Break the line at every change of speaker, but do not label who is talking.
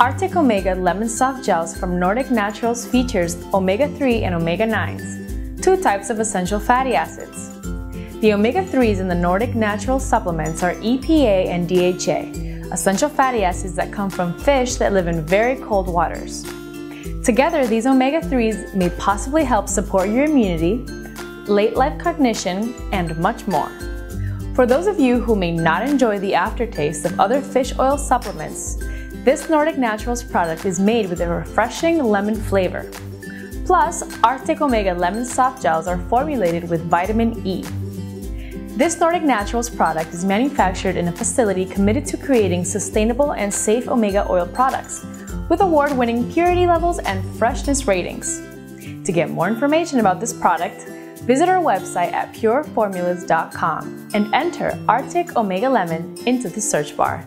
Arctic Omega Lemon Soft Gels from Nordic Naturals features omega-3 and omega-9s, two types of essential fatty acids. The omega-3s in the Nordic Natural supplements are EPA and DHA, essential fatty acids that come from fish that live in very cold waters. Together, these omega-3s may possibly help support your immunity, late life cognition, and much more. For those of you who may not enjoy the aftertaste of other fish oil supplements, this Nordic Naturals product is made with a refreshing lemon flavor. Plus, Arctic Omega Lemon Soft Gels are formulated with vitamin E, this Nordic Naturals product is manufactured in a facility committed to creating sustainable and safe omega oil products with award-winning purity levels and freshness ratings. To get more information about this product, visit our website at pureformulas.com and enter Arctic Omega Lemon into the search bar.